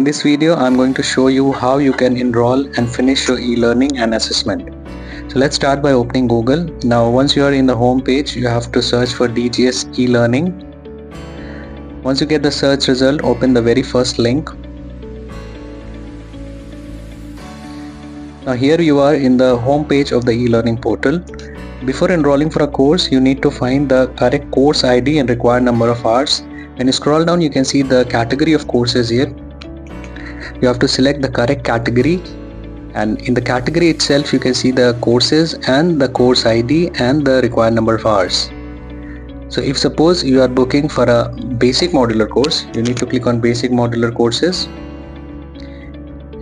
In this video, I'm going to show you how you can enroll and finish your e-learning and assessment. So let's start by opening Google. Now once you are in the home page, you have to search for DGS e-learning. Once you get the search result, open the very first link. Now here you are in the home page of the e-learning portal. Before enrolling for a course, you need to find the correct course ID and required number of hours. When you scroll down, you can see the category of courses here. You have to select the correct category and in the category itself you can see the courses and the course ID and the required number of hours. So if suppose you are booking for a basic modular course, you need to click on basic modular courses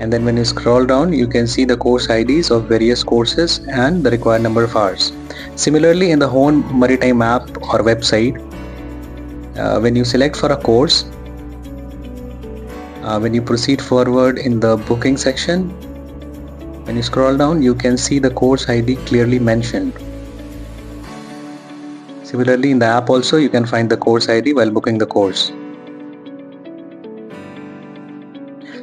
and then when you scroll down you can see the course IDs of various courses and the required number of hours. Similarly in the Hoon Maritime app or website, uh, when you select for a course, uh, when you proceed forward in the booking section, when you scroll down you can see the course ID clearly mentioned. Similarly in the app also you can find the course ID while booking the course.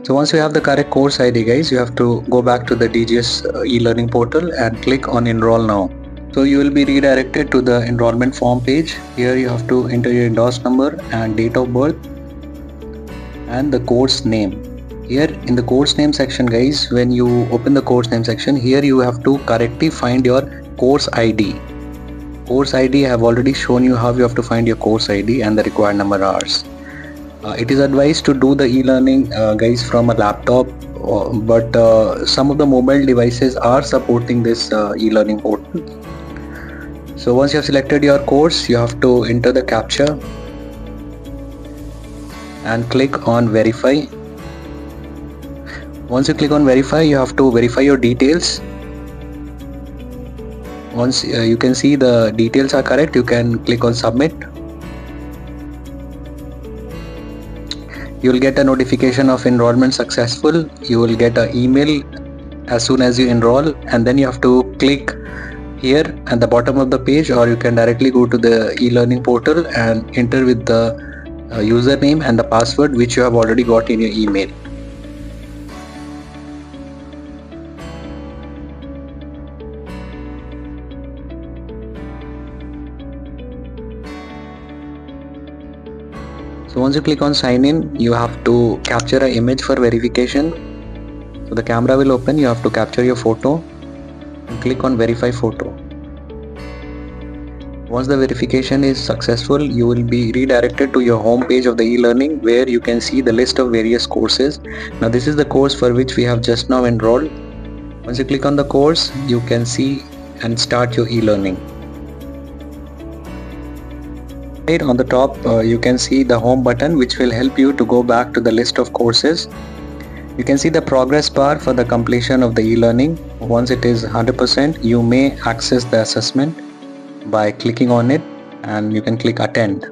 So once you have the correct course ID guys, you have to go back to the DGS uh, e-learning portal and click on enroll now. So you will be redirected to the enrollment form page. Here you have to enter your INDoS number and date of birth and the course name. Here in the course name section guys, when you open the course name section, here you have to correctly find your course ID. Course ID I have already shown you how you have to find your course ID and the required number hours. Uh, it is advised to do the e-learning uh, guys from a laptop uh, but uh, some of the mobile devices are supporting this uh, e-learning portal so once you have selected your course you have to enter the captcha and click on verify. Once you click on verify you have to verify your details. Once uh, you can see the details are correct you can click on submit. You will get a notification of enrollment successful. You will get an email as soon as you enroll and then you have to click here at the bottom of the page or you can directly go to the e-learning portal and enter with the uh, username and the password which you have already got in your email so once you click on sign in you have to capture an image for verification so the camera will open you have to capture your photo and click on verify photo. Once the verification is successful, you will be redirected to your home page of the e-learning where you can see the list of various courses. Now this is the course for which we have just now enrolled. Once you click on the course, you can see and start your e-learning. Right on the top, uh, you can see the home button which will help you to go back to the list of courses you can see the progress bar for the completion of the e-learning. Once it is 100%, you may access the assessment by clicking on it and you can click attend.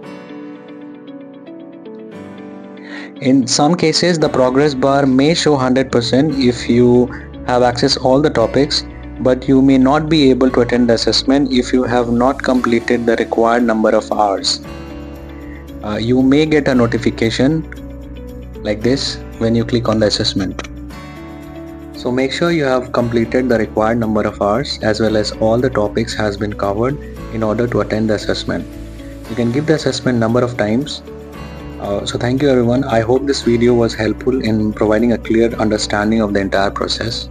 In some cases, the progress bar may show 100% if you have access all the topics but you may not be able to attend the assessment if you have not completed the required number of hours. Uh, you may get a notification like this when you click on the assessment. So make sure you have completed the required number of hours as well as all the topics has been covered in order to attend the assessment. You can give the assessment number of times. Uh, so thank you everyone. I hope this video was helpful in providing a clear understanding of the entire process.